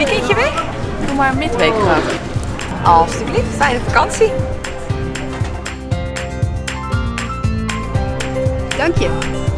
Weekendje weg? Doe maar midweek graag. Alsjeblieft, fijne vakantie. Dank je.